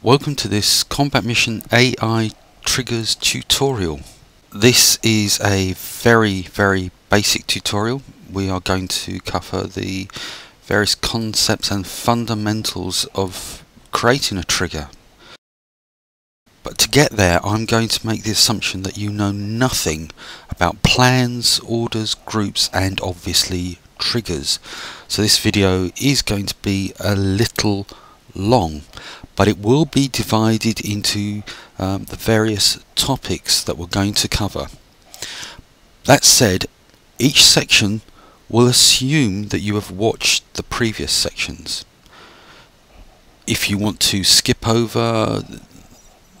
Welcome to this Combat Mission AI Triggers tutorial. This is a very very basic tutorial. We are going to cover the various concepts and fundamentals of creating a trigger. But to get there I'm going to make the assumption that you know nothing about plans, orders, groups and obviously triggers. So this video is going to be a little long but it will be divided into um, the various topics that we're going to cover. That said, each section will assume that you have watched the previous sections. If you want to skip over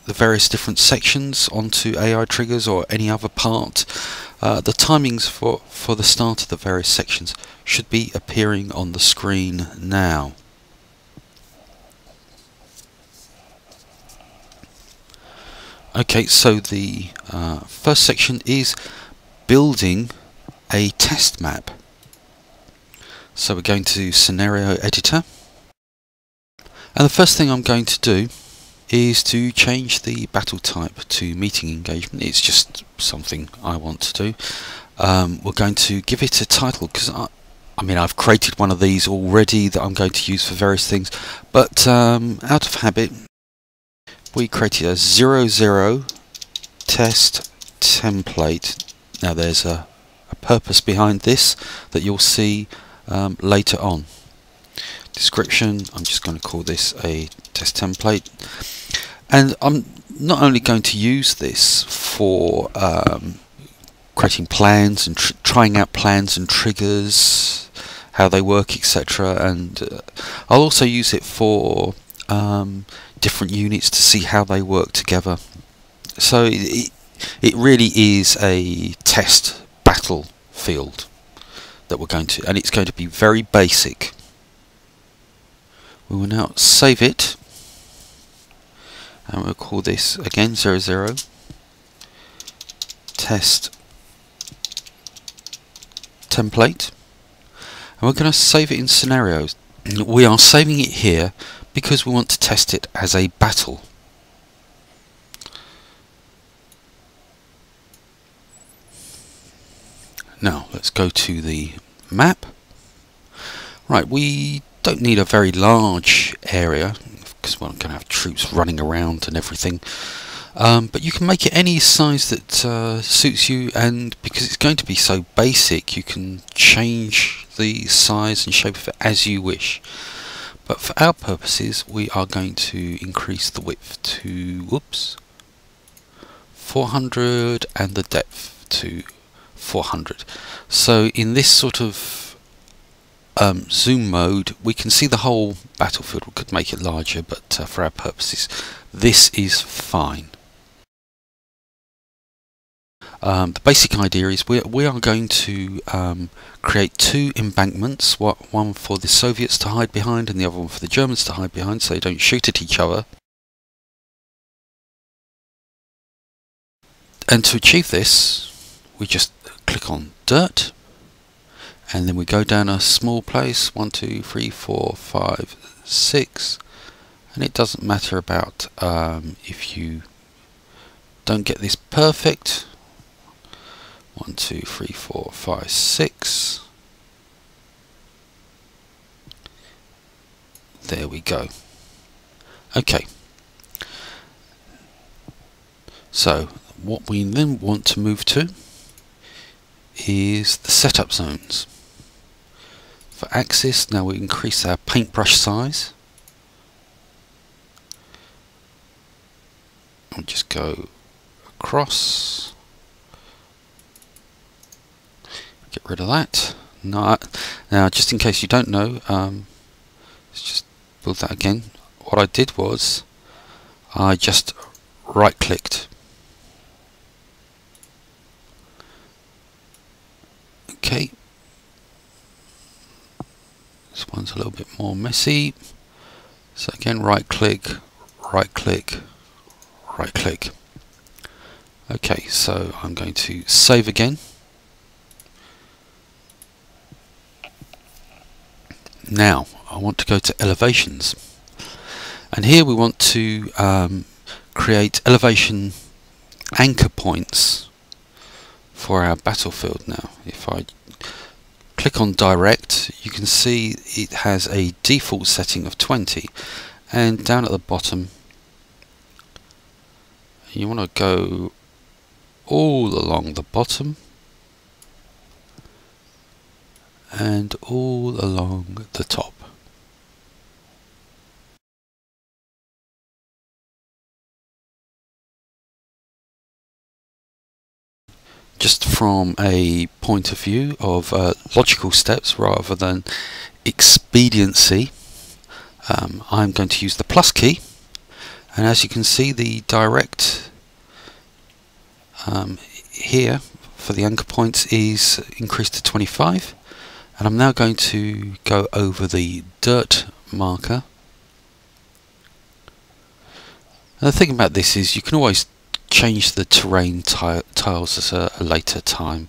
the various different sections onto AI triggers or any other part, uh, the timings for, for the start of the various sections should be appearing on the screen now. Okay, so the uh, first section is building a test map. So we're going to scenario editor. And the first thing I'm going to do is to change the battle type to meeting engagement. It's just something I want to do. Um, we're going to give it a title because I, I mean I've created one of these already that I'm going to use for various things but um, out of habit we created a 00 test template. Now there's a, a, purpose behind this that you'll see um, later on. Description, I'm just going to call this a test template. And I'm not only going to use this for um, creating plans and tr trying out plans and triggers, how they work, etc. And uh, I'll also use it for um, different units to see how they work together. So it, it really is a test battlefield that we're going to, and it's going to be very basic. We will now save it, and we'll call this again 00 test template, and we're going to save it in scenarios. We are saving it here because we want to test it as a battle. Now let's go to the map. Right, we don't need a very large area because we're not going to have troops running around and everything. Um, but you can make it any size that uh, suits you and because it's going to be so basic you can change the size and shape of it as you wish. But for our purposes, we are going to increase the width to, whoops, 400 and the depth to 400. So in this sort of um, zoom mode, we can see the whole battlefield. We could make it larger, but uh, for our purposes, this is fine. Um, the basic idea is we, we are going to um, create two embankments, one for the Soviets to hide behind and the other one for the Germans to hide behind so they don't shoot at each other. And to achieve this, we just click on dirt and then we go down a small place, one, two, three, four, five, six, and it doesn't matter about um, if you don't get this perfect, one, two, three, four, five, six. There we go. Okay. So what we then want to move to is the setup zones. For axis, now we increase our paintbrush size. We'll just go across get rid of that. No, now, just in case you don't know, um, let's just build that again. What I did was I just right clicked. Okay. This one's a little bit more messy. So again, right click, right click, right click. Okay, so I'm going to save again. Now, I want to go to elevations. and here we want to um, create elevation anchor points for our battlefield now. If I click on direct you can see it has a default setting of 20 and down at the bottom you want to go all along the bottom and all along the top. Just from a point of view of uh, logical steps rather than expediency, um, I'm going to use the plus key and as you can see the direct um, here for the anchor points is increased to 25 and I'm now going to go over the dirt marker and the thing about this is you can always change the terrain tiles at a, a, later time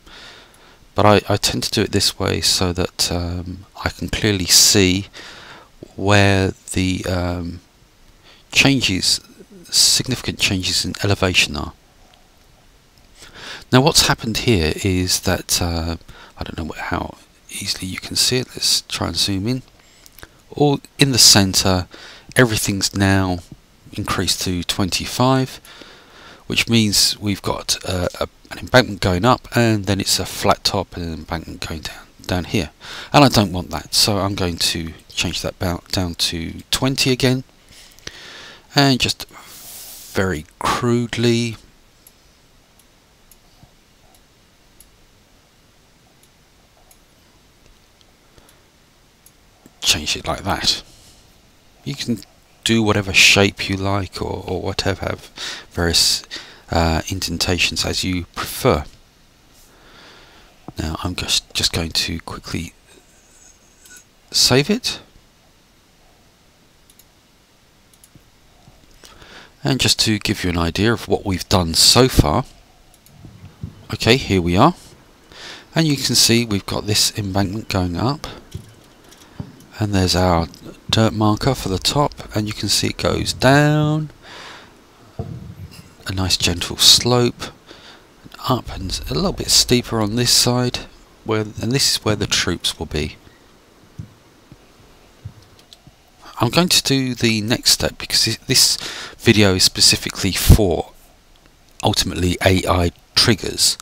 but I, I, tend to do it this way so that um, I can clearly see where the um, changes, significant changes in elevation are. Now what's happened here is that, uh, I don't know how easily. You can see it, let's try and zoom in. All in the centre, everything's now increased to 25, which means we've got uh, a, an embankment going up and then it's a flat top and an embankment going down down here. And I don't want that so I'm going to change that down to 20 again. And just very crudely change it like that. You can do whatever shape you like or, or whatever, have various uh, indentations as you prefer. Now I'm just, just going to quickly save it. And just to give you an idea of what we've done so far, okay, here we are. And you can see we've got this embankment going up. And there's our dirt marker for the top, and you can see it goes down. A nice gentle slope, up and a little bit steeper on this side, where and this is where the troops will be. I'm going to do the next step because this video is specifically for ultimately AI triggers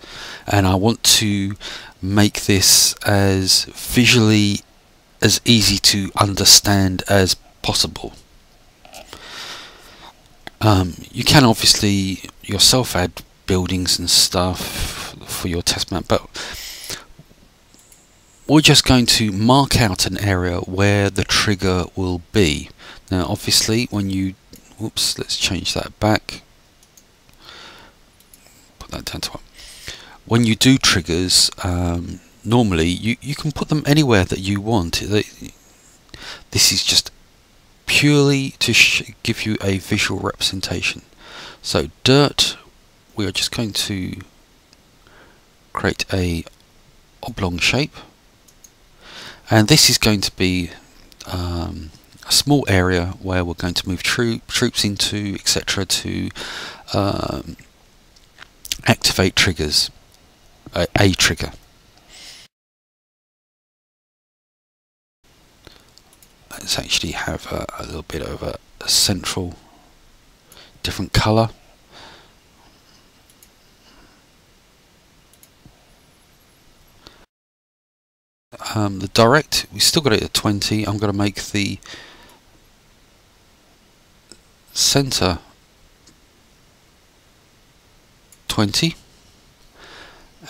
and I want to make this as visually as easy to understand as possible. Um, you can obviously yourself add buildings and stuff for your test map but we're just going to mark out an area where the trigger will be. Now obviously when you, whoops, let's change that back, put that down to one. When you do triggers, um, normally you, you can put them anywhere that you want. This is just purely to give you a visual representation. So dirt, we are just going to create a oblong shape and this is going to be um, a small area where we're going to move troop, troops into etc to um, activate triggers a, a, trigger let's actually have a, a little bit of a, a central different color um, the direct we still got it at 20 I'm going to make the center 20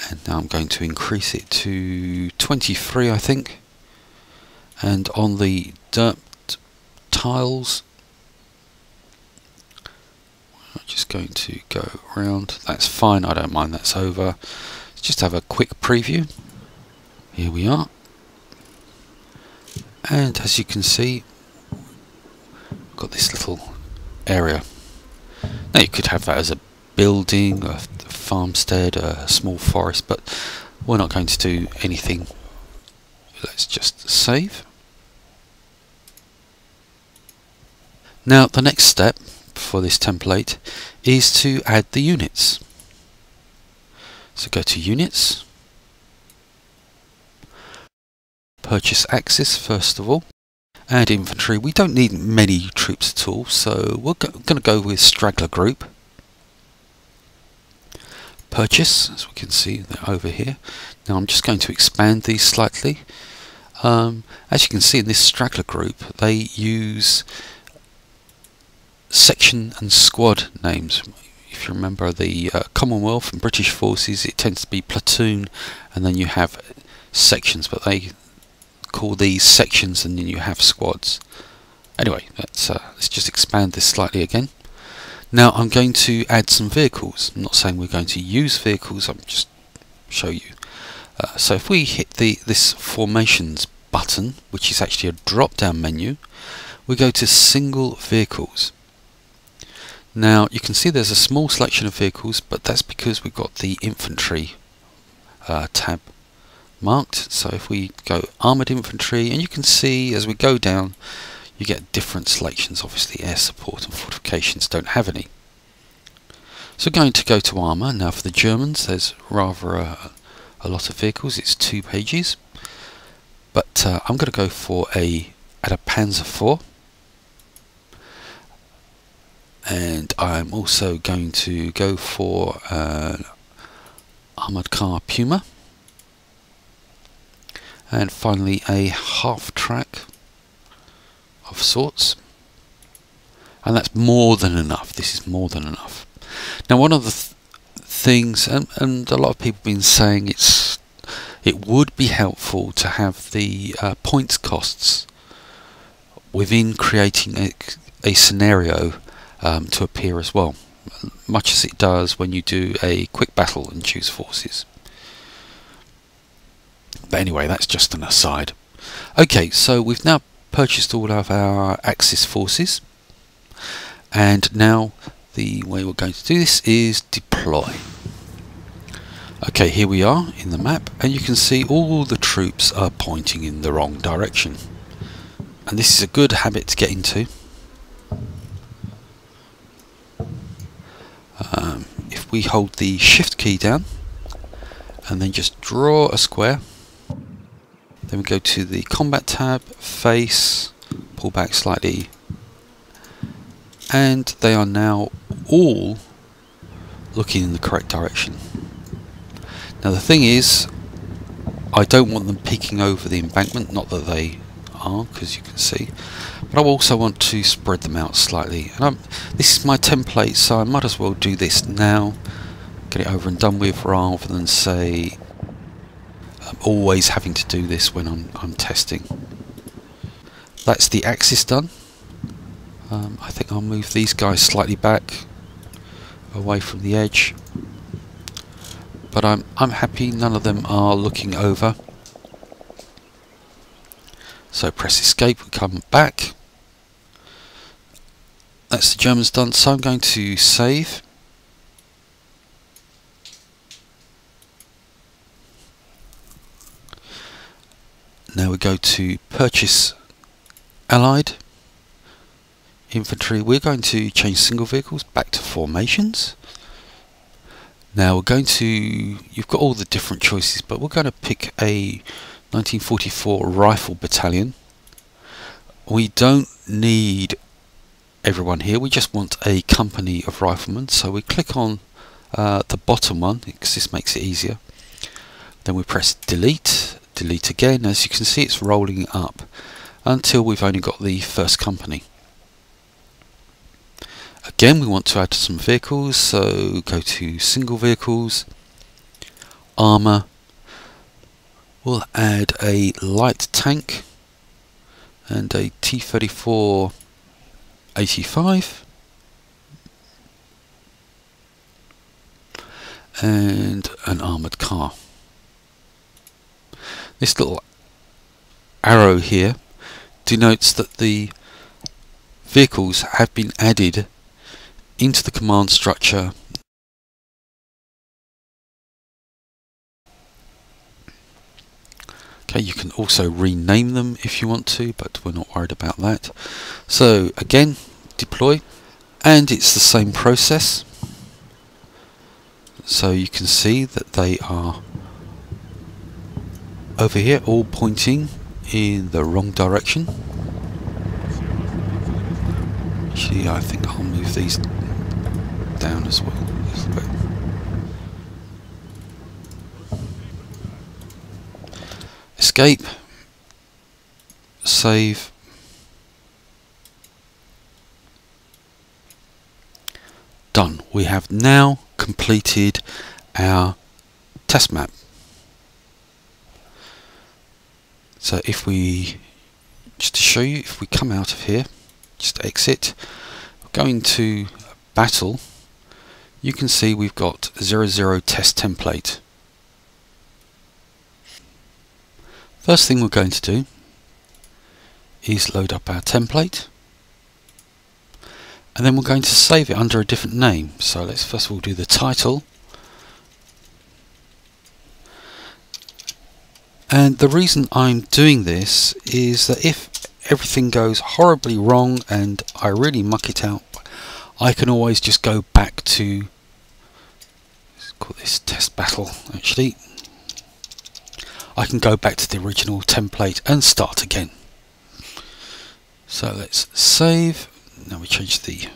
and now I'm going to increase it to 23 I think. And on the dirt tiles. I'm just going to go around. That's fine. I don't mind. That's over. Let's just have a quick preview. Here we are. And as you can see got this little area. Now you could have that as a building a farmstead a small forest but we're not going to do anything. Let's just save Now the next step for this template is to add the units. So go to units, purchase axis first of all, add infantry. We don't need many troops at all, so we're going to go with straggler group. Purchase, as we can see they're over here. Now I'm just going to expand these slightly. Um, as you can see in this straggler group, they use section and squad names. If you remember the uh, Commonwealth and British forces, it tends to be platoon, and then you have sections, but they call these sections, and then you have squads. Anyway, let's uh, let's just expand this slightly again. Now I'm going to add some vehicles. I'm not saying we're going to use vehicles. I'm just show you. Uh, so if we hit the this formations button, which is actually a drop-down menu, we go to single vehicles. Now you can see there's a small selection of vehicles but that's because we've got the infantry uh, tab marked. So if we go armoured infantry and you can see as we go down you get different selections. Obviously air support and fortifications don't have any. So going to go to armour now for the Germans there's rather a, a lot of vehicles. It's two pages. But uh, I'm going to go for a at a Panzer IV and I'm also going to go for an armoured car Puma. And finally a half track of sorts. And that's more than enough. This is more than enough. Now one of the th things and, and, a lot of people have been saying it's it would be helpful to have the uh, points costs within creating a, a scenario um, to appear as well, much as it does when you do a quick battle and choose forces. But anyway, that's just an aside. Okay, so we've now purchased all of our Axis forces, and now the way we're going to do this is deploy. Okay, here we are in the map, and you can see all the troops are pointing in the wrong direction. And this is a good habit to get into um, if we hold the shift key down and then just draw a square then we go to the combat tab face pull back slightly and they are now all looking in the correct direction. Now the thing is I don't want them peeking over the embankment not that they are because you can see but I also want to spread them out slightly. And I'm, this is my template so I might as well do this now. Get it over and done with rather than say I'm always having to do this when I'm, I'm testing. That's the axis done. Um, I think I'll move these guys slightly back away from the edge. But I'm, I'm happy none of them are looking over. So press escape and come back. That's the Germans done. So I'm going to save. Now we go to purchase allied infantry. We're going to change single vehicles back to formations. Now we're going to, you've got all the different choices, but we're going to pick a 1944 Rifle Battalion. We don't need everyone here, we just want a company of riflemen. So we click on uh, the bottom one because this makes it easier. Then we press delete, delete again. As you can see, it's rolling up until we've only got the first company. Again, we want to add some vehicles, so go to single vehicles, armour, We'll add a light tank and a T-34 85 and an armoured car. This little arrow here denotes that the vehicles have been added into the command structure Okay, you can also rename them if you want to, but we're not worried about that. So again, deploy and it's the same process. So you can see that they are over here all pointing in the wrong direction. Actually I think I'll move these down as well escape. Save. Done. We have now completed our test map. So if we just to show you if we come out of here just exit go into battle. You can see we've got 00 test template first thing we're going to do is load up our template and then we're going to save it under a different name. So let's first of all do the title. And the reason I'm doing this is that if everything goes horribly wrong and I really muck it out I can always just go back to let's call this test battle actually I can go back to the original template and start again. So let's save. Now we change the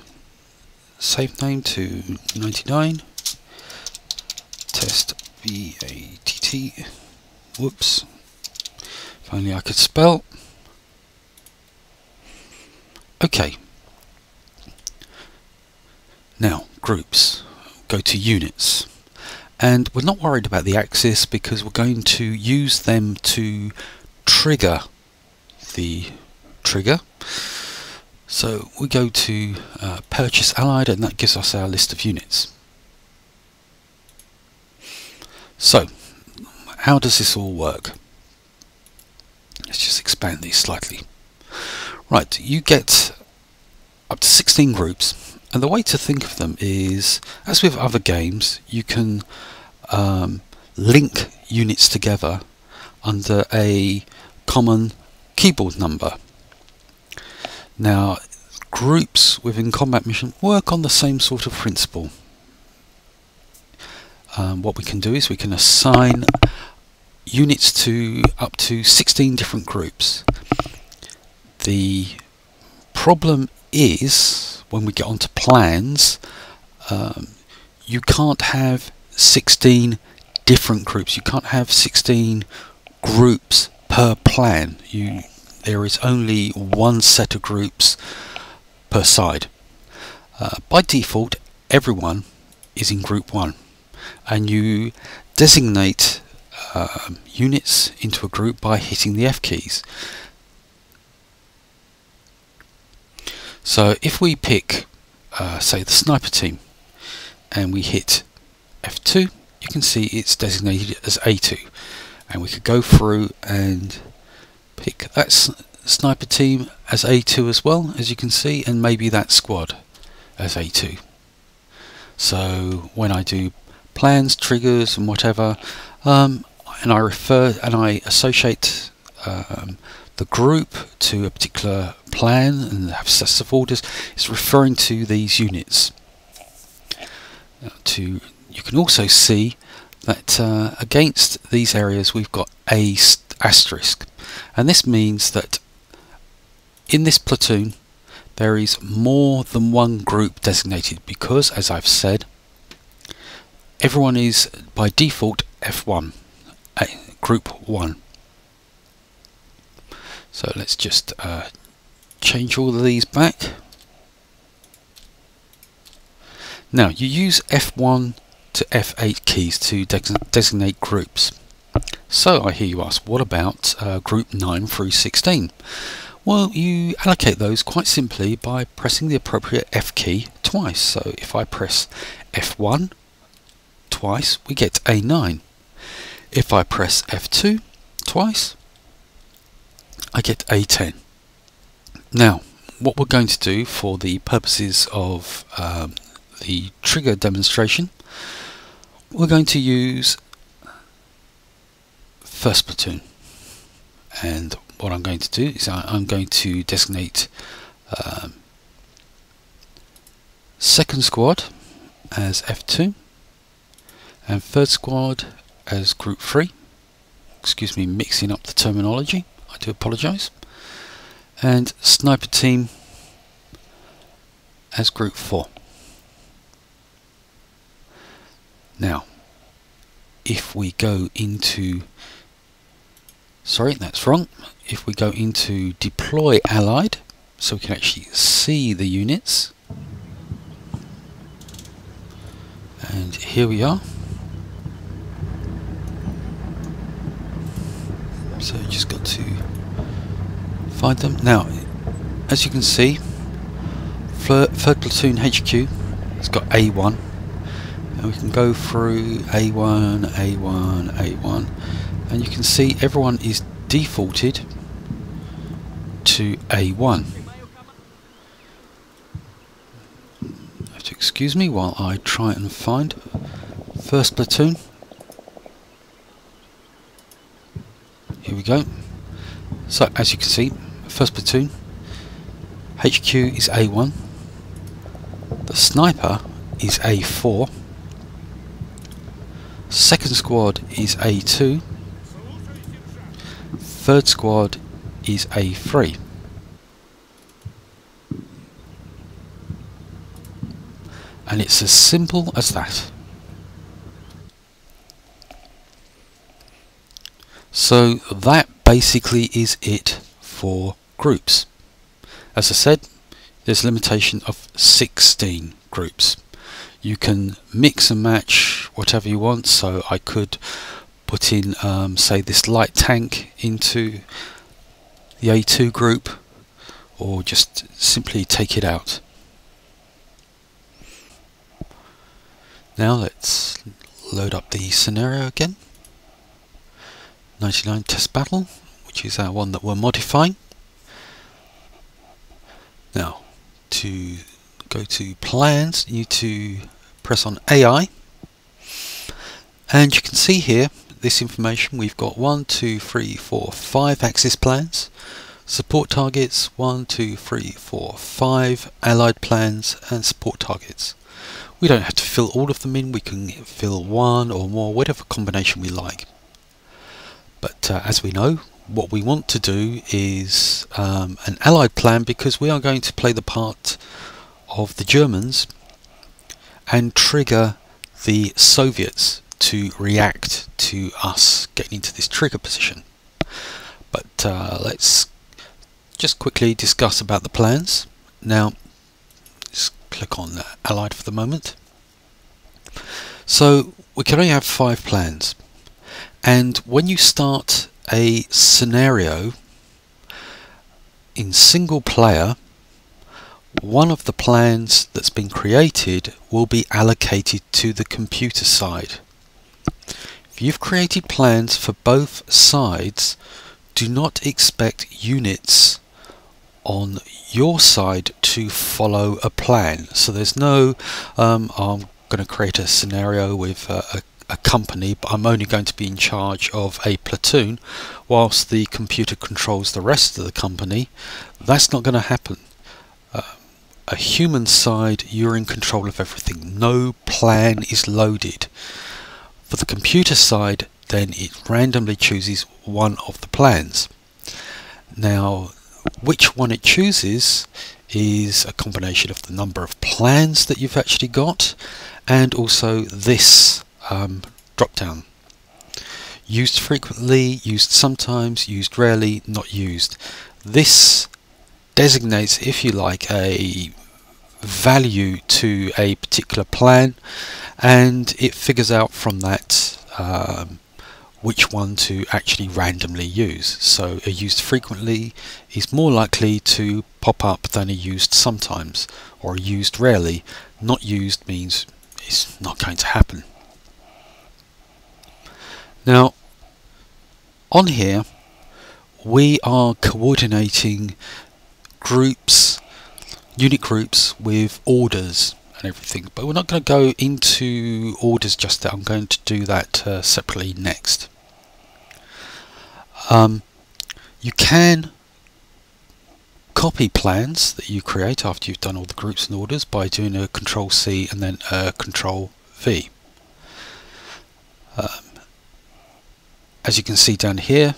save name to 99 test V-A-T-T whoops. If only I could spell. Okay. Now groups. Go to units and we're not worried about the axis because we're going to use them to trigger the trigger so we go to uh, purchase allied and that gives us our list of units. So how does this all work? Let's just expand these slightly. Right, you get up to 16 groups and the way to think of them is as with other games you can um, link units together under a common keyboard number now, groups within combat mission work on the same sort of principle. Um, what we can do is we can assign units to up to 16 different groups. The problem is when we get onto plans um, you can't have 16 different groups you can't have 16 groups per plan you there is only one set of groups per side. Uh, by default, everyone is in group 1 and you designate uh, units into a group by hitting the F keys. So if we pick, uh, say, the sniper team and we hit F2, you can see it's designated as A2 and we could go through and pick that sniper team as A2 as well as you can see and maybe that squad as A2 so when I do plans triggers and whatever um, and I refer and I associate um, the group to a particular plan and have sets of orders it's referring to these units. Uh, to you can also see that uh, against these areas we've got a asterisk. And this means that in this platoon there is more than one group designated because as I've said everyone is by default F1 uh, group 1 so let's just uh, change all of these back now you use F1 to F8 keys to de designate groups so I hear you ask, what about uh, group 9 through 16? Well, you allocate those quite simply by pressing the appropriate F key twice. So if I press F1 twice, we get A9. If I press F2 twice, I get A10. Now, what we're going to do for the purposes of um, the trigger demonstration, we're going to use first platoon. And what I'm going to do is I, am going to designate um, second squad as F2 and third squad as group 3 excuse me mixing up the terminology I do apologise and sniper team as group 4 now if we go into sorry that's wrong. If we go into deploy allied so we can actually see the units. And here we are so just got to find them. Now as you can see third platoon HQ has got A1 and we can go through A1 A1 A1 and you can see everyone is defaulted to A1 have to excuse me while I try and find first platoon here we go. So as you can see first platoon. HQ is A1 the sniper is A4 second squad is A2 third squad is A3 and it's as simple as that so that basically is it for groups as I said there's a limitation of 16 groups you can mix and match whatever you want so I could put in um, say this light tank into the A2 group or just simply take it out. Now let's load up the scenario again. 99 test battle which is our one that we're modifying. Now to go to plans you need to press on AI and you can see here this information we've got one, two, three, four, five axis plans, support targets, one, two, three, four, five allied plans and support targets. We don't have to fill all of them in, we can fill one or more, whatever combination we like. But uh, as we know, what we want to do is um, an allied plan because we are going to play the part of the Germans and trigger the Soviets to react to us getting into this trigger position. But uh, let's just quickly discuss about the plans. Now, let's click on Allied for the moment. So we can only have five plans. And when you start a scenario in single player, one of the plans that's been created will be allocated to the computer side. If you've created plans for both sides, do not expect units on your side to follow a plan. So there's no, um, I'm going to create a scenario with a, a, a, company, but I'm only going to be in charge of a platoon, whilst the computer controls the rest of the company. That's not going to happen. Uh, a human side, you're in control of everything. No plan is loaded. For the computer side, then it randomly chooses one of the plans. Now, which one it chooses is a combination of the number of plans that you've actually got and also this um, drop down. Used frequently, used sometimes, used rarely, not used. This designates, if you like, a value to a particular plan and it figures out from that um, which one to actually randomly use. So a used frequently is more likely to pop up than a used sometimes or a used rarely. Not used means it's not going to happen. Now on here we are coordinating groups, unit groups with orders and everything but we're not going to go into orders just yet I'm going to do that uh, separately next um, you can copy plans that you create after you've done all the groups and orders by doing a control C and then a control V. Um, as you can see down here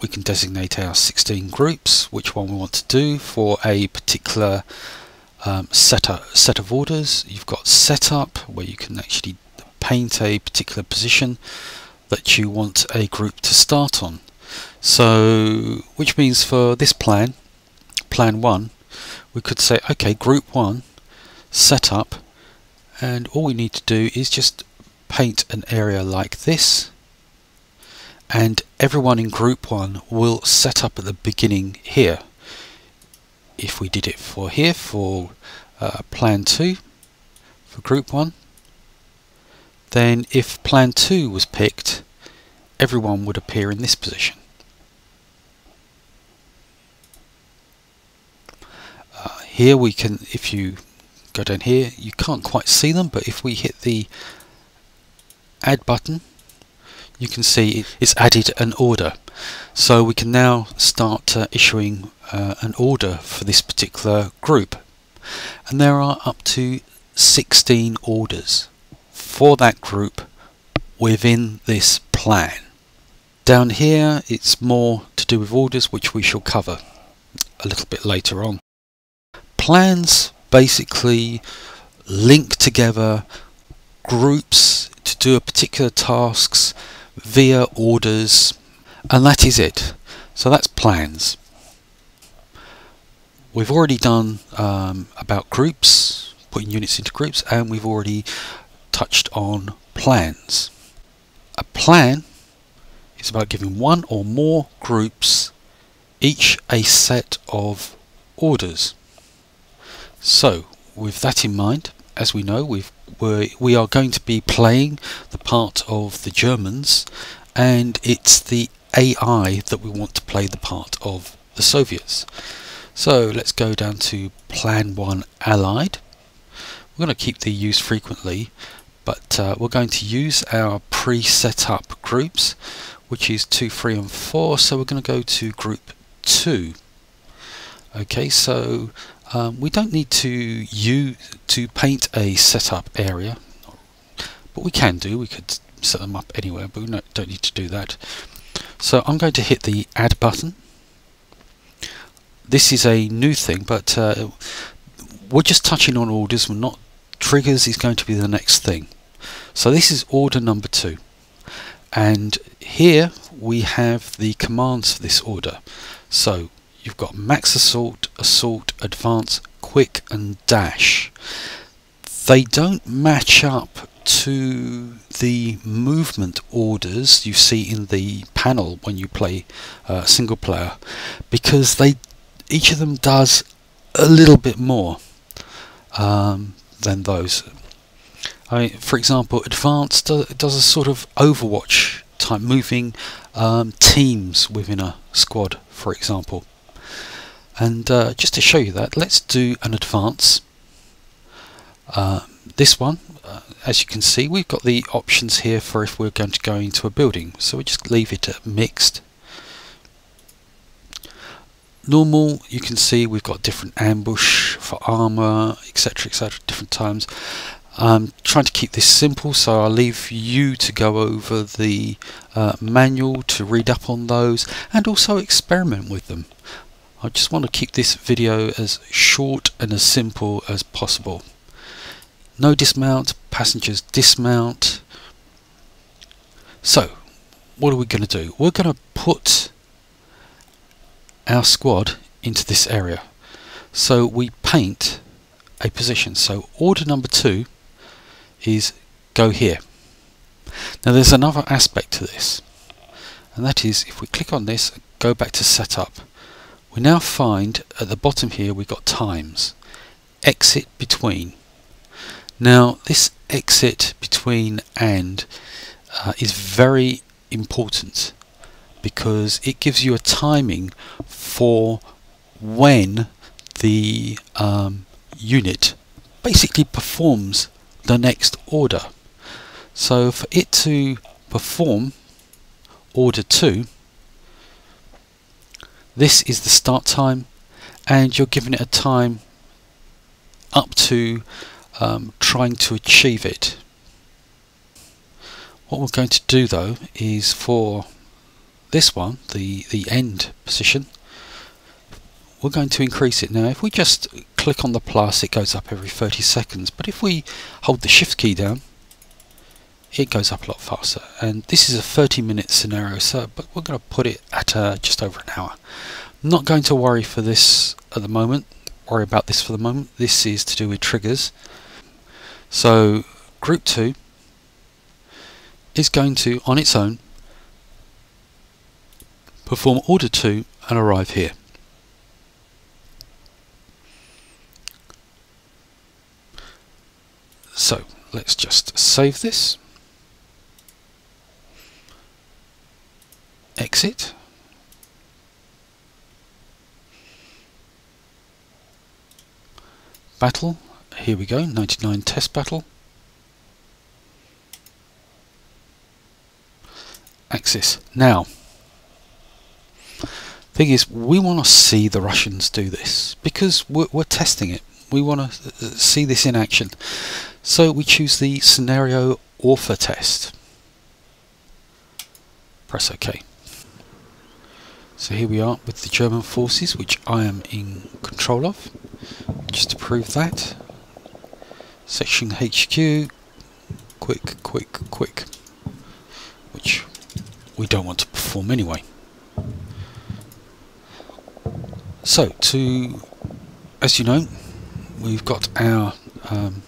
we can designate our 16 groups which one we want to do for a particular um, set, up, set of orders. You've got setup where you can actually paint a particular position that you want a group to start on. So which means for this plan plan 1 we could say okay group 1 setup and all we need to do is just paint an area like this and everyone in group 1 will set up at the beginning here. If we did it for here for uh, plan 2 for group 1 then if plan 2 was picked everyone would appear in this position. Uh, here we can, if you go down here, you can't quite see them but if we hit the add button you can see it's added an order. So we can now start uh, issuing uh, an order for this particular group. And there are up to 16 orders for that group within this plan. Down here it's more to do with orders which we shall cover a little bit later on. Plans basically link together groups to do a particular tasks via orders and that is it. So that's plans. We've already done um, about groups putting units into groups and we've already touched on plans. A plan is about giving one or more groups each a set of orders. So with that in mind as we know we've we're, we are going to be playing the part of the Germans and it's the AI that we want to play the part of the Soviets. So let's go down to Plan 1 Allied. We're going to keep the use frequently but uh, we're going to use our pre-set up groups which is 2, 3 and 4 so we're going to go to group 2. Okay so um, we don't need to use to paint a setup area, but we can do. We could set them up anywhere, but we don't need to do that. So I'm going to hit the add button. This is a new thing, but uh, we're just touching on orders. We're not triggers is going to be the next thing. So this is order number two, and here we have the commands for this order. So you've got max assault, assault, advance, quick and dash. They don't match up to the movement orders you see in the panel when you play uh, single player because they each of them does a little bit more um, than those. I, for example, advanced does a sort of Overwatch type moving um, teams within a squad, for example. And uh, just to show you that, let's do an advance. Uh, this one, uh, as you can see, we've got the options here for if we're going to go into a building. So we just leave it at mixed. Normal, you can see we've got different ambush for armor, etc, etc, different times. I'm trying to keep this simple, so I'll leave you to go over the uh, manual to read up on those and also experiment with them. I just want to keep this video as short and as simple as possible. No dismount, passengers dismount. So, what are we going to do? We're going to put our squad into this area. So we paint a position. So order number two is go here. Now there's another aspect to this and that is if we click on this go back to setup we now find at the bottom here we've got times. Exit between. Now this exit between and uh, is very important because it gives you a timing for when the um, unit basically performs the next order. So for it to perform order 2 this is the start time and you're giving it a time up to um, trying to achieve it. What we're going to do though is for this one, the, the end position, we're going to increase it now. If we just click on the plus, it goes up every 30 seconds. But if we hold the shift key down, it goes up a lot faster. And this is a 30 minute scenario, so but we're going to put it at uh, just over an hour. I'm not going to worry for this at the moment. Worry about this for the moment. This is to do with triggers. So group two is going to, on its own, perform order two and arrive here. So let's just save this. Exit. Battle. Here we go, 99 test battle. Axis. Now, thing is, we want to see the Russians do this because we're, we're testing it. We want to uh, see this in action. So we choose the scenario author test. Press OK. So here we are with the German forces, which I am in control of. Just to prove that. Section HQ, quick, quick, quick. Which we don't want to perform anyway. So, to, as you know, we've got our um,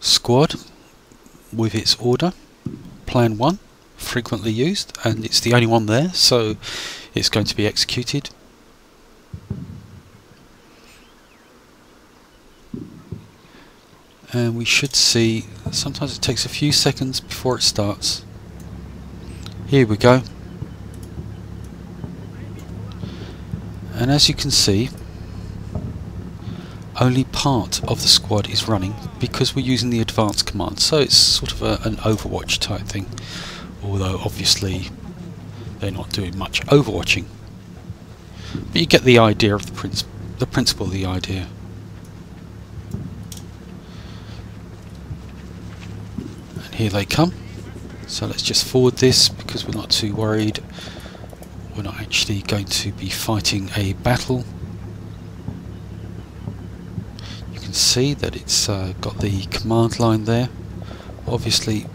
squad with its order, plan 1, frequently used, and it's the only one there, so it's going to be executed. And we should see, sometimes it takes a few seconds before it starts. Here we go. And as you can see, only part of the squad is running because we're using the advanced command so it's sort of a, an overwatch type thing although obviously they're not doing much overwatching. But you get the idea of the, princi the principle of the idea. And here they come. So let's just forward this because we're not too worried. We're not actually going to be fighting a battle. You can see that it's uh, got the command line there. Obviously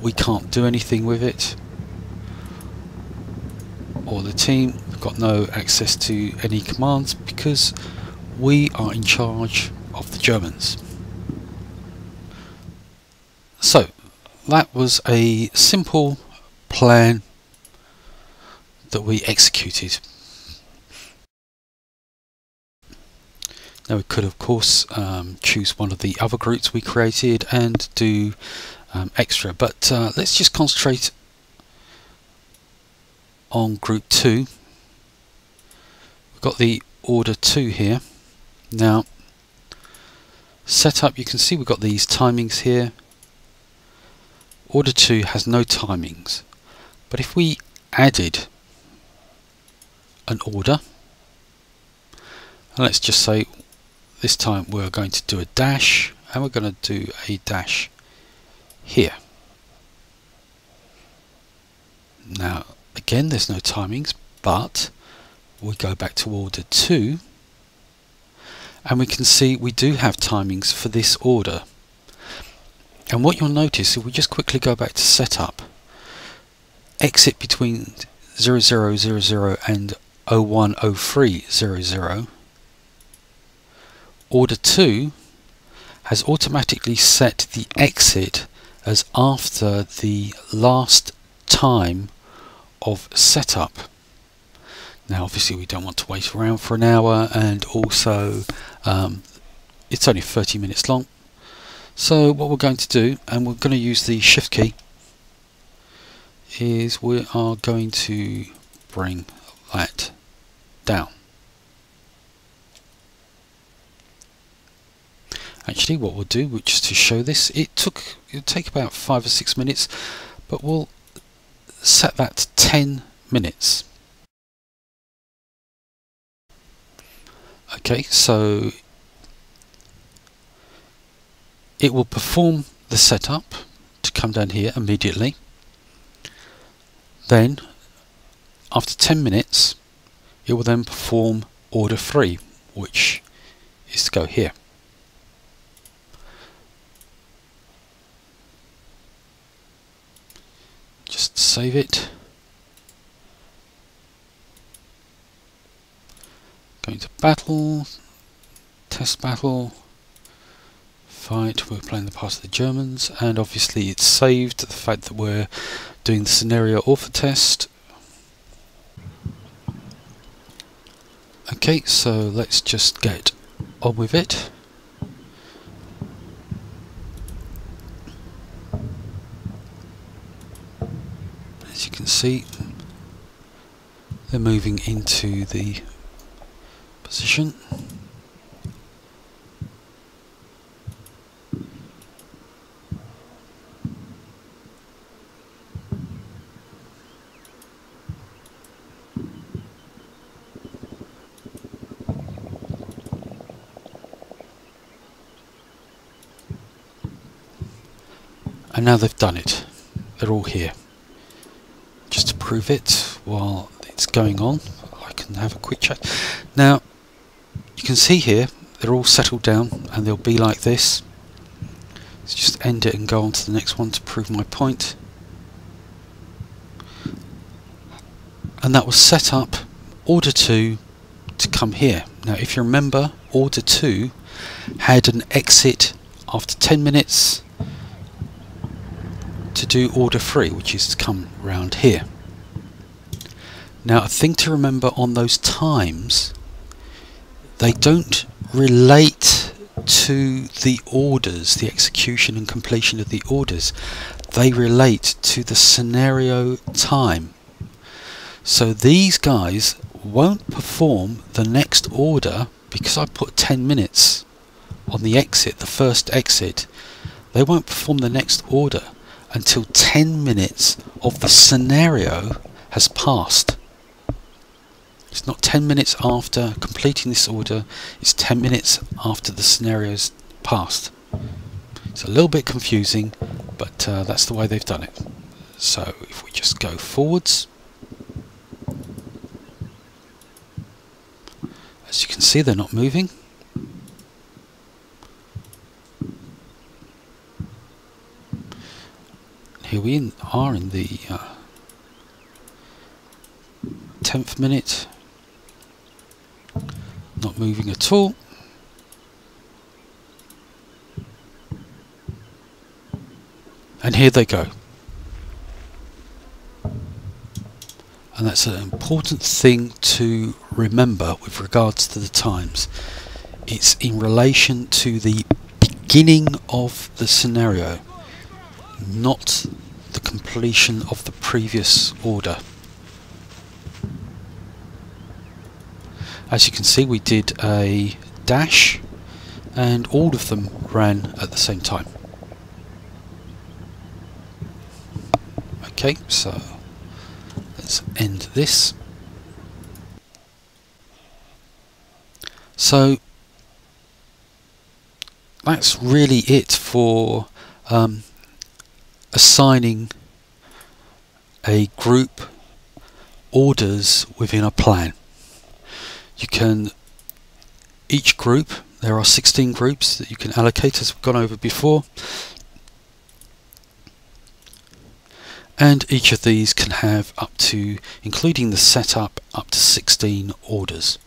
we can't do anything with it. Or the team got no access to any commands because we are in charge of the Germans. So that was a simple plan that we executed. Now we could of course um, choose one of the other groups we created and do um, extra. But uh, let's just concentrate on group 2 we've got the order 2 here. Now setup you can see we've got these timings here. Order 2 has no timings. But if we added an order and let's just say this time we're going to do a dash and we're going to do a dash here. Now again there's no timings but we go back to order 2 and we can see we do have timings for this order and what you'll notice if we just quickly go back to setup exit between 0000 and 010300 Order 2 has automatically set the exit as after the last time of setup. Now obviously we don't want to wait around for an hour and also um, it's only 30 minutes long. So what we're going to do, and we're going to use the shift key, is we are going to bring that down. Actually what we'll do which is to show this it took it'll take about five or six minutes but we'll set that to 10 minutes Okay, so it will perform the setup to come down here immediately. Then, after 10 minutes, it will then perform order 3, which is to go here. Just save it. Going to battle, test battle, fight, we're playing the part of the Germans, and obviously it's saved the fact that we're doing the scenario author test. Okay, so let's just get on with it. As you can see, they're moving into the position. And now they've done it. They're all here. Just to prove it while it's going on, I can have a quick chat. Now, you can see here they're all settled down and they'll be like this. Let's just end it and go on to the next one to prove my point. And that was set up order 2 to come here. Now if you remember order 2 had an exit after 10 minutes to do order 3 which is to come round here now a thing to remember on those times they don't relate to the orders, the execution and completion of the orders. They relate to the scenario time. So these guys won't perform the next order because I put 10 minutes on the exit, the first exit. They won't perform the next order until 10 minutes of the scenario has passed. It's not 10 minutes after completing this order, it's 10 minutes after the scenario's passed. It's a little bit confusing, but uh, that's the way they've done it. So if we just go forwards, as you can see they're not moving. Here we are in the uh, 10th minute not moving at all. And here they go. And that's an important thing to remember with regards to the times. It's in relation to the beginning of the scenario, not the completion of the previous order. As you can see we did a dash and all of them ran at the same time. Okay, so let's end this. So that's really it for um, assigning a group orders within a plan. You can each group there are 16 groups that you can allocate as we've gone over before. And each of these can have up to including the setup up to 16 orders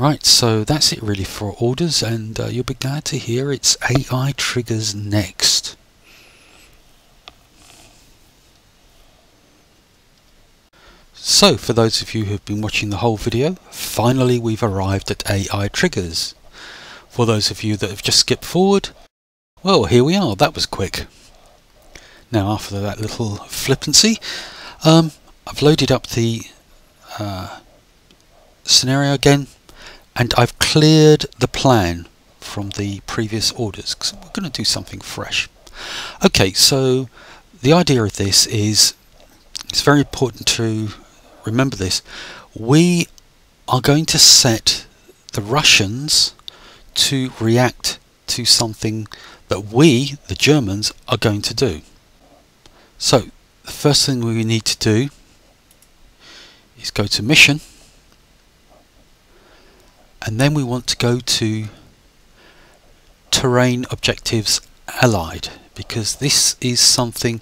right so that's it really for orders and uh, you'll be glad to hear it's AI triggers next So, for those of you who have been watching the whole video, finally we've arrived at AI triggers. For those of you that have just skipped forward, well, here we are. That was quick. Now, after that little flippancy, um, I've loaded up the uh, scenario again, and I've cleared the plan from the previous orders, because we're going to do something fresh. Okay, so the idea of this is it's very important to remember this, we are going to set the Russians to react to something that we, the Germans, are going to do. So, the first thing we need to do is go to mission and then we want to go to terrain objectives allied because this is something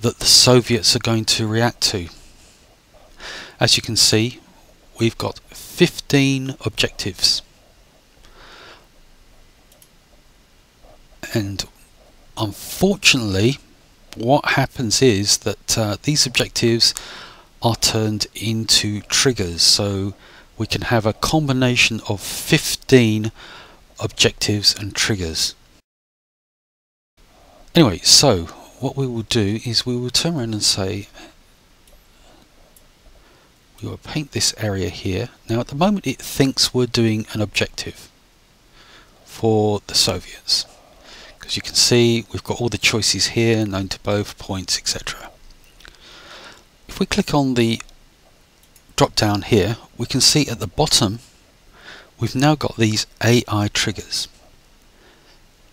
that the Soviets are going to react to. As you can see we've got 15 objectives and unfortunately what happens is that uh, these objectives are turned into triggers so we can have a combination of 15 objectives and triggers. Anyway so what we will do is we will turn around and say we will paint this area here. Now at the moment it thinks we're doing an objective for the Soviets as you can see we've got all the choices here known to both points etc if we click on the drop down here we can see at the bottom we've now got these AI triggers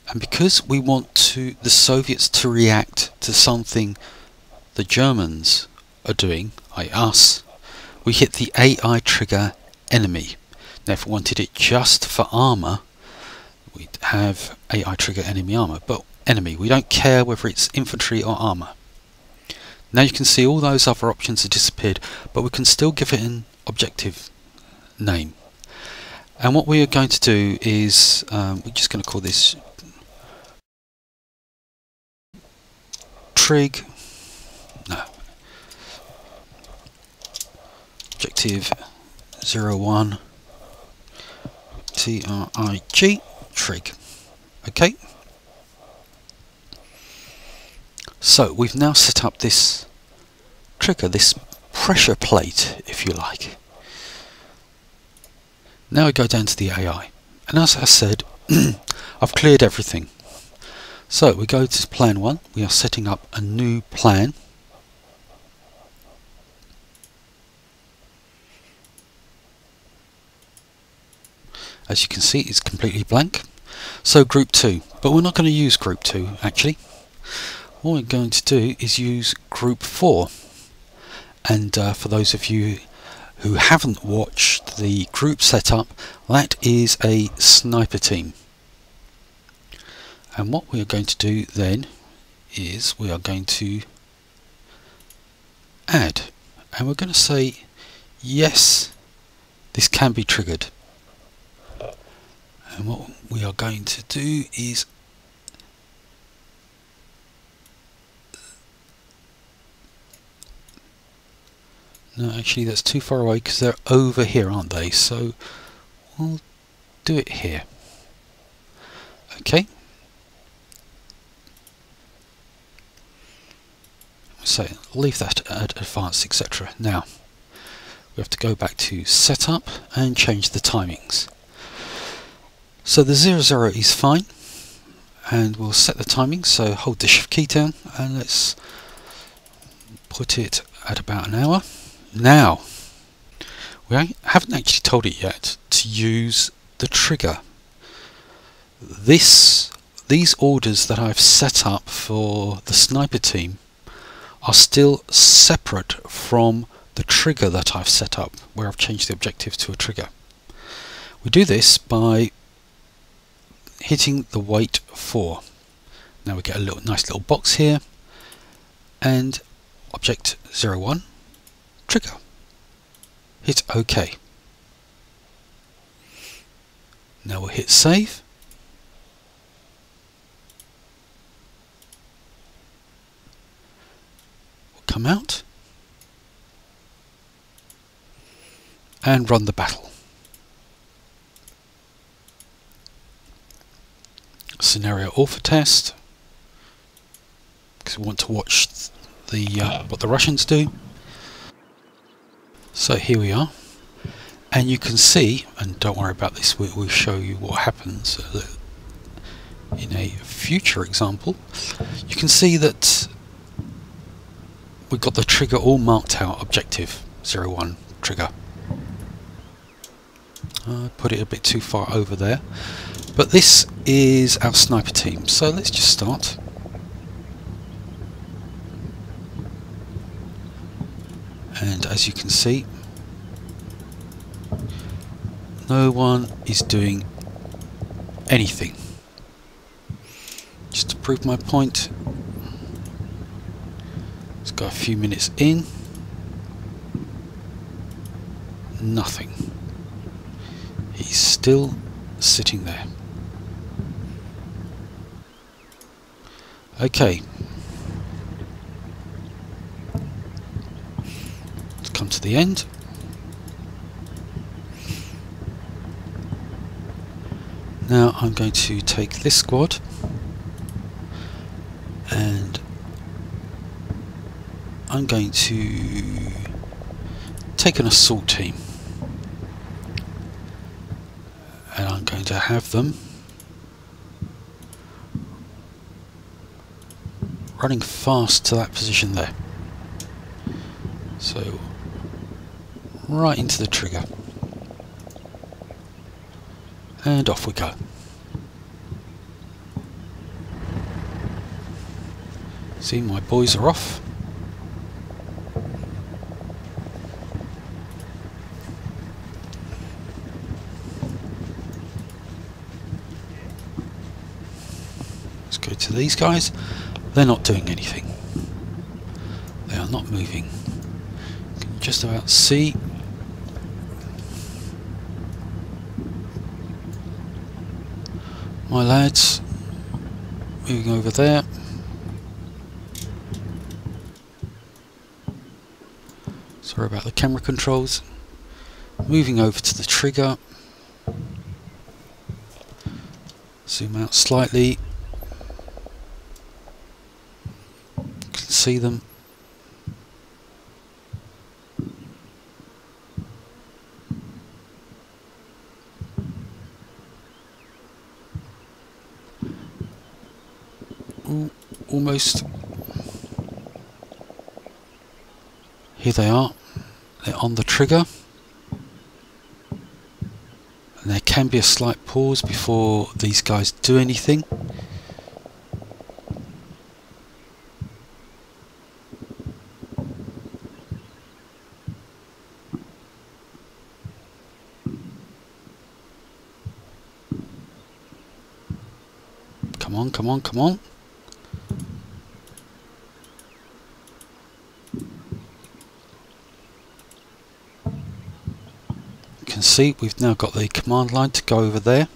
and because we want to the Soviets to react to something the Germans are doing, i.e. us, we hit the AI trigger enemy. Now if we wanted it just for armour we'd have AI trigger enemy armor, but enemy. We don't care whether it's infantry or armor. Now you can see all those other options have disappeared, but we can still give it an objective name. And what we are going to do is, um, we're just going to call this trig, no, objective 01 T-R-I-G trig. Okay. So we've now set up this trigger, this pressure plate, if you like. Now I go down to the AI. And as I said, I've cleared everything. So we go to plan one. We are setting up a new plan. As you can see, it's completely blank. So group 2, but we're not going to use group 2 actually. What we're going to do is use group 4. And uh, for those of you who haven't watched the group setup, that is a sniper team. And what we are going to do then is we are going to add and we're going to say yes this can be triggered and what we are going to do is no actually that's too far away because they're over here aren't they? So we'll do it here. Okay. So leave that at advanced etc now we have to go back to setup and change the timings. So the 00 is fine and we'll set the timing. So hold the shift key down and let's put it at about an hour. Now we haven't actually told it yet to use the trigger. This these orders that I've set up for the sniper team are still separate from the trigger that I've set up where I've changed the objective to a trigger. We do this by hitting the wait for. Now we get a little nice little box here and object 01 trigger. Hit OK. Now we'll hit save. We'll come out and run the battle. scenario author test because we want to watch the uh, what the Russians do. So here we are, and you can see, and don't worry about this, we will show you what happens uh, in a future example. You can see that we've got the trigger all marked out, objective 01 trigger. I put it a bit too far over there. But this is our sniper team, so let's just start. And as you can see, no one is doing anything. Just to prove my point, it's got a few minutes in, nothing. He's still sitting there. Okay. Let's come to the end. Now I'm going to take this squad and I'm going to take an assault team and I'm going to have them running fast to that position there so right into the trigger and off we go see my boys are off Let's go to these guys. They're not doing anything. They are not moving. You can just about see my lads moving over there. Sorry about the camera controls. Moving over to the trigger. Zoom out slightly. Can see them. They are. They're on the trigger. And there can be a slight pause before these guys do anything. Come on, come on, come on. See we've now got the command line to go over there.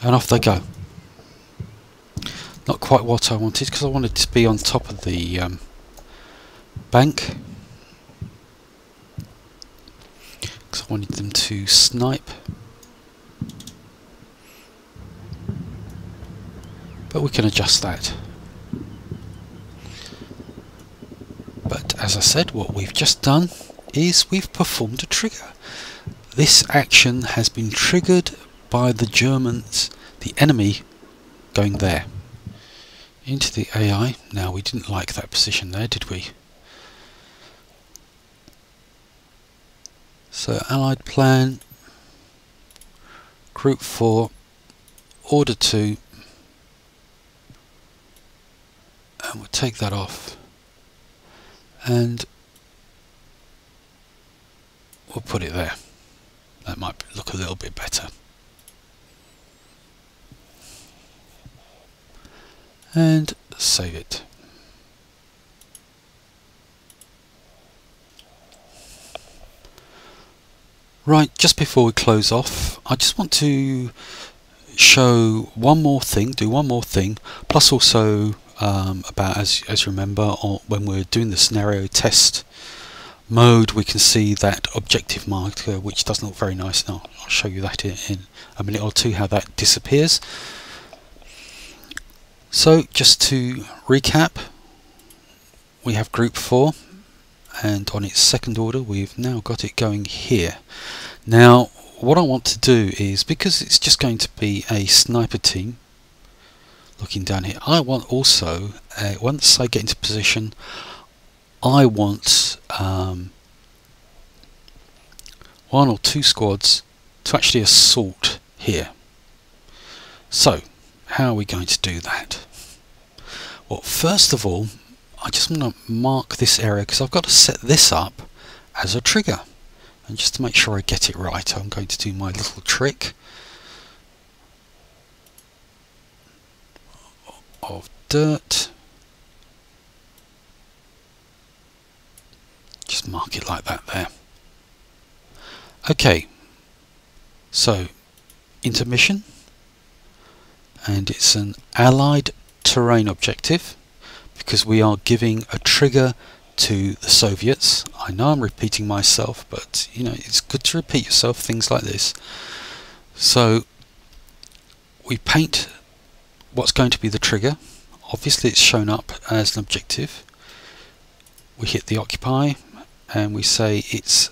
And off they go. Not quite what I wanted because I wanted to be on top of the um, bank. Because I wanted them to snipe. But we can adjust that. But as I said, what we've just done is we've performed a trigger. This action has been triggered by the Germans, the enemy, going there. Into the AI. Now, we didn't like that position there, did we? So Allied plan, Group 4, Order 2, and we'll take that off. And we'll put it there. That might look a little bit better. And save it. Right, just before we close off, I just want to show one more thing, do one more thing, plus also um, about, as, as you remember, when we're doing the scenario test mode, we can see that objective marker, which doesn't look very nice. Now, I'll show you that in, in a minute or two, how that disappears. So, just to recap, we have group 4, and on its second order we've now got it going here now what I want to do is because it's just going to be a sniper team looking down here I want also uh, once I get into position I want um, one or two squads to actually assault here. So, how are we going to do that? Well, first of all, I just want to mark this area because I've got to set this up as a trigger. And just to make sure I get it right, I'm going to do my little trick of dirt. Just mark it like that there. Okay, so intermission, and it's an allied terrain objective because we are giving a trigger to the Soviets. I know I'm repeating myself, but you know it's good to repeat yourself. Things like this. So we paint what's going to be the trigger. Obviously, it's shown up as an objective. We hit the occupy, and we say it's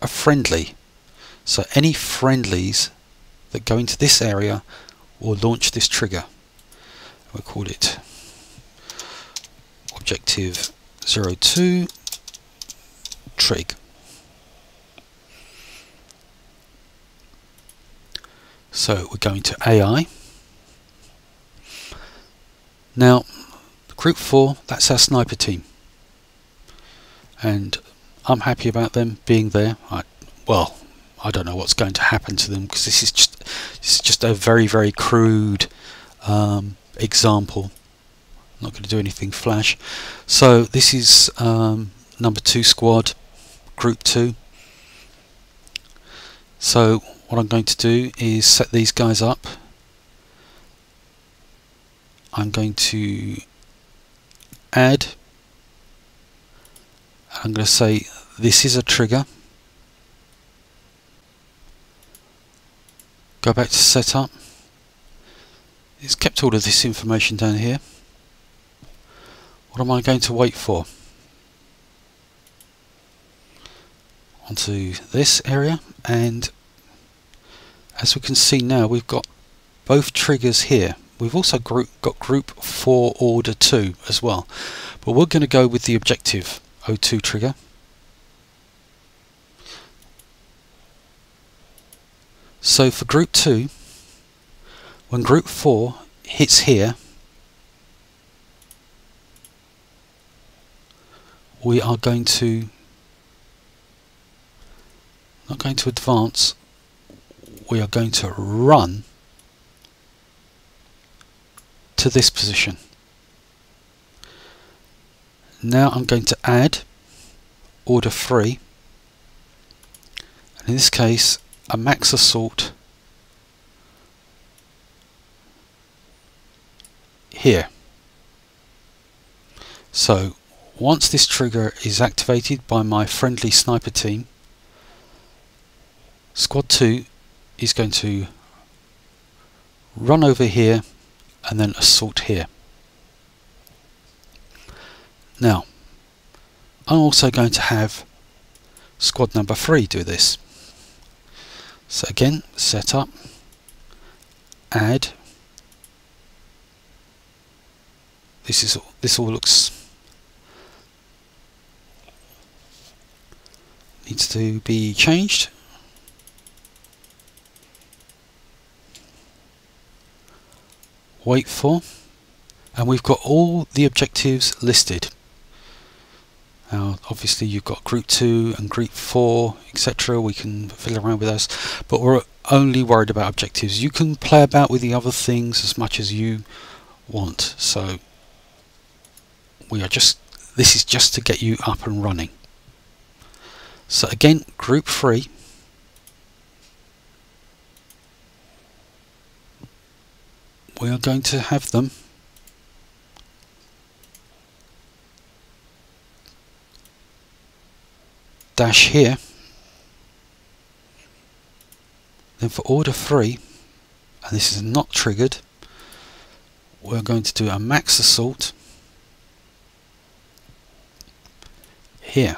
a friendly. So any friendlies that go into this area will launch this trigger. We'll call it objective 02 trig. So we're going to AI. Now, group 4, that's our sniper team and I'm happy about them being there. I, well, I don't know what's going to happen to them because this is just this is just a very very crude um, example. I'm not going to do anything flash. So this is um, number two squad, group two. So what I'm going to do is set these guys up. I'm going to add I'm going to say this is a trigger. Go back to setup. It's kept all of this information down here. What am I going to wait for? Onto this area and as we can see now we've got both triggers here. We've also group, got group 4 order 2 as well. But we're going to go with the objective. O2 trigger. So for group 2, when group 4 hits here, we are going to not going to advance, we are going to run to this position. Now I'm going to add order 3 and in this case a max assault here. So once this trigger is activated by my friendly sniper team squad 2 is going to run over here and then assault here. Now, I'm also going to have squad number 3 do this. So again, set up, add. This is this all looks needs to be changed. Wait for, and we've got all the objectives listed. Now, obviously, you've got group 2 and group 4, etc. We can fiddle around with those, but we're only worried about objectives. You can play about with the other things as much as you want. So, we are just this is just to get you up and running. So, again, group 3. We are going to have them. Dash here. Then for order 3 and this is not triggered we're going to do a max assault here.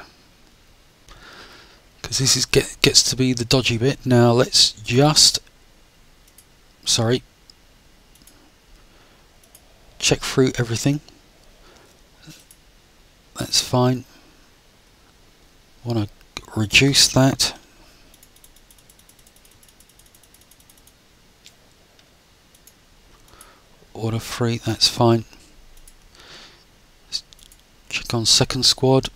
Because this is get, gets to be the dodgy bit. Now let's just sorry check through everything that's fine. Want to reduce that. Order free, that's fine. Let's check on second squad.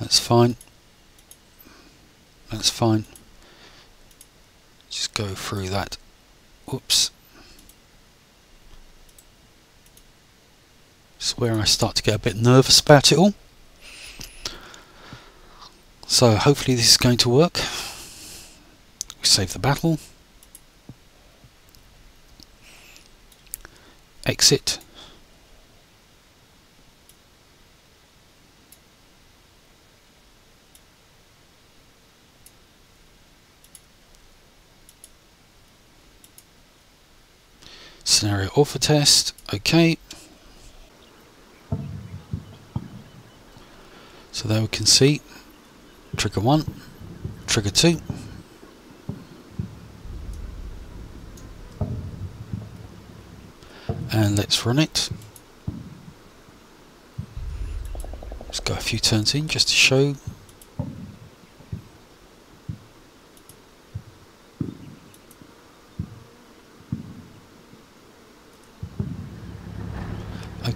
That's fine. That's fine. Just go through that. Whoops. It's where I start to get a bit nervous about it all. So hopefully this is going to work. We save the battle. Exit. Scenario author test, okay. So there we can see trigger 1, trigger 2. And let's run it. Let's go a few turns in just to show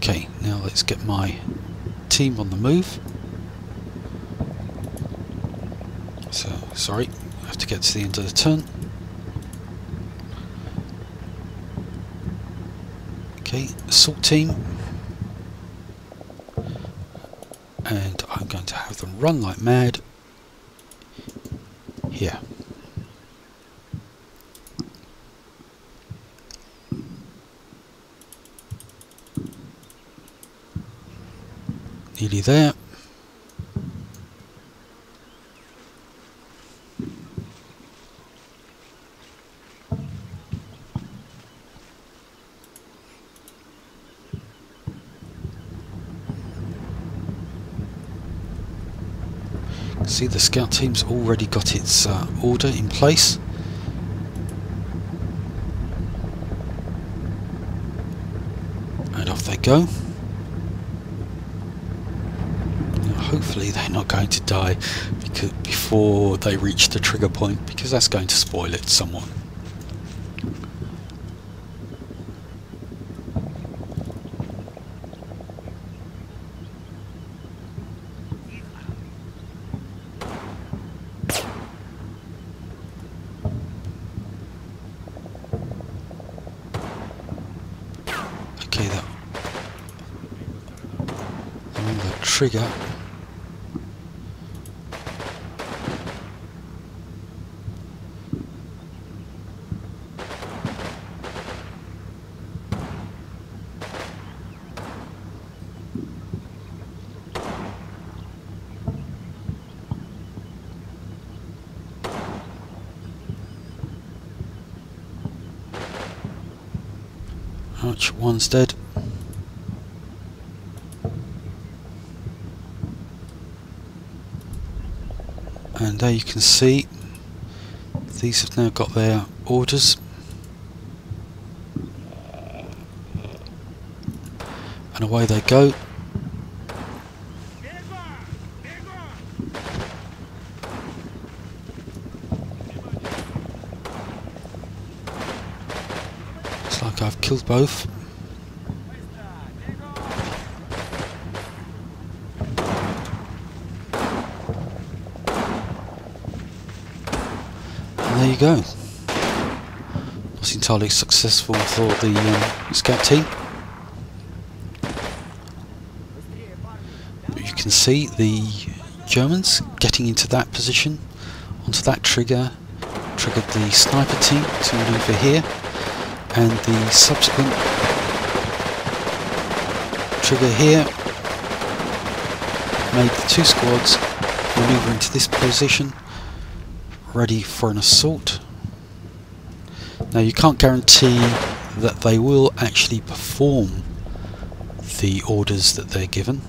Okay, now let's get my team on the move. So, sorry, I have to get to the end of the turn. Okay, assault team. And I'm going to have them run like mad here. See the scout team's already got its uh, order in place. And off they go. hopefully they're not going to die because before they reach the trigger point because that's going to spoil it somewhat. Trigger one's dead. And there you can see these have now got their orders and away they go like I've killed both. You go. Not entirely successful for the um, scout team. But you can see the Germans getting into that position, onto that trigger, triggered the sniper team to maneuver here and the subsequent trigger here made the two squads maneuver into this position ready for an assault. Now you can't guarantee that they will actually perform the orders that they're given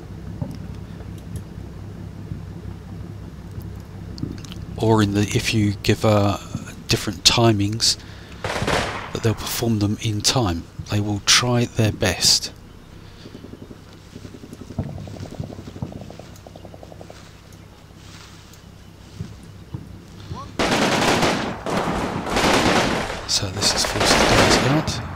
or in the if you give a different timings that they'll perform them in time. They will try their best. So this is forced the guys out.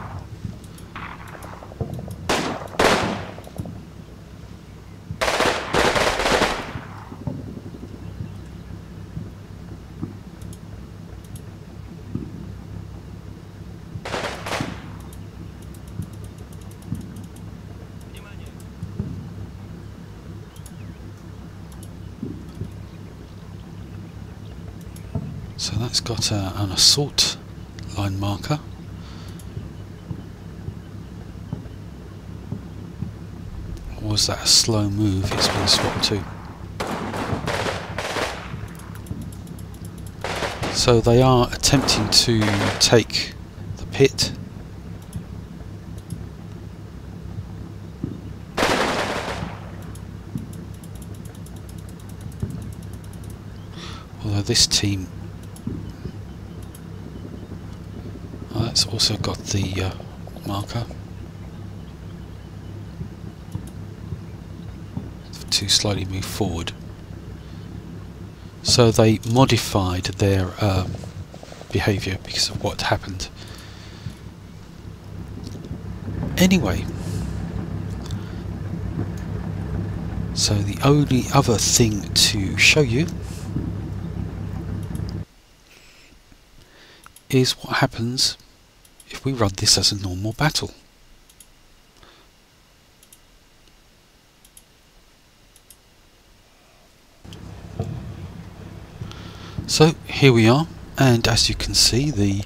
So that's got uh, an assault line marker. Or was that a slow move? It's been swapped to. So they are attempting to take the pit. Although this team Also got the uh, marker. To slightly move forward. So they modified their um, behaviour because of what happened. Anyway, so the only other thing to show you is what happens we run this as a normal battle. So here we are and as you can see the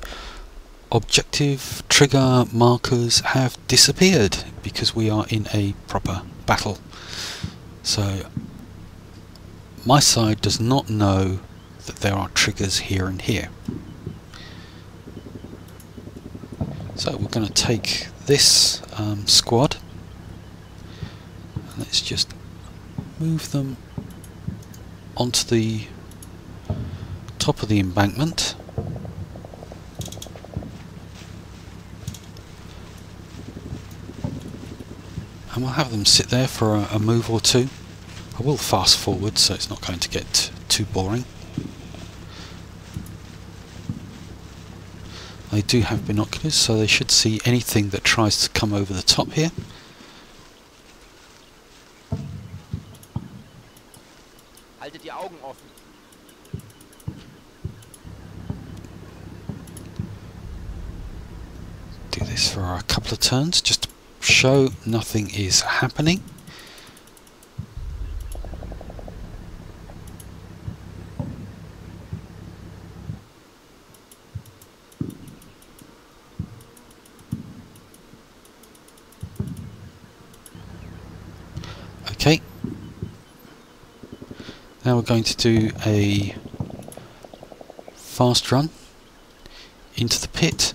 objective trigger markers have disappeared because we are in a proper battle. So my side does not know that there are triggers here and here. So we're going to take this um, squad and let's just move them onto the top of the embankment and we'll have them sit there for a, a move or two. I will fast forward so it's not going to get too boring. They do have binoculars, so they should see anything that tries to come over the top here. Haltet die Augen offen. Do this for a couple of turns, just to show nothing is happening. Okay. Now we're going to do a fast run into the pit.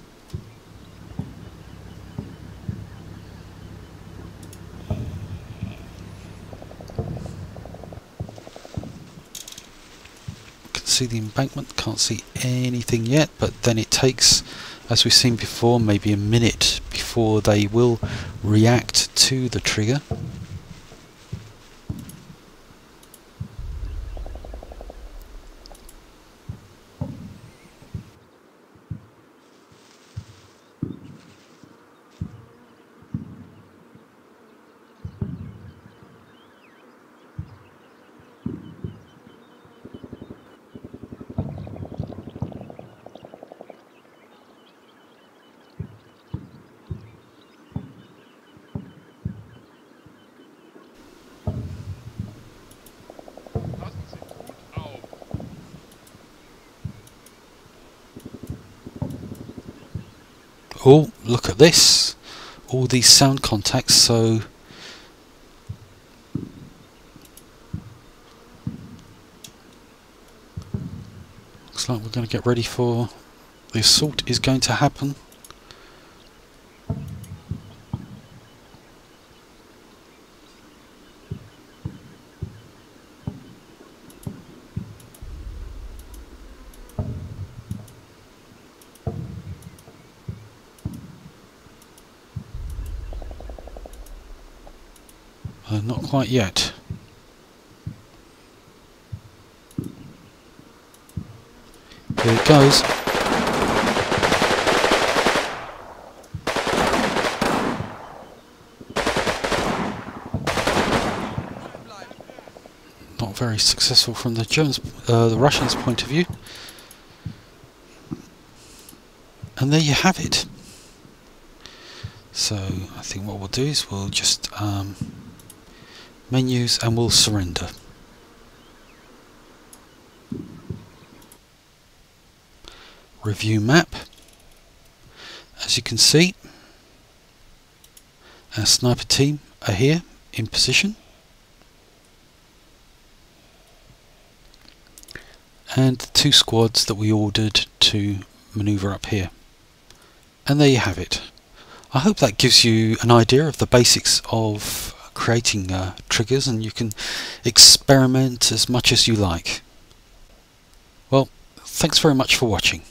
Can see the embankment, can't see anything yet, but then it takes, as we've seen before, maybe a minute before they will react to the trigger. Oh, look at this! All these sound contacts, so... Looks like we're going to get ready for... The assault is going to happen. Uh, yet. Here it goes. Not very successful from the Germans, uh, the Russians' point of view. And there you have it. So I think what we'll do is we'll just um, menus and we'll surrender. Review map. As you can see, our sniper team are here in position. And the two squads that we ordered to manoeuvre up here. And there you have it. I hope that gives you an idea of the basics of creating uh, triggers and you can experiment as much as you like. Well, thanks very much for watching.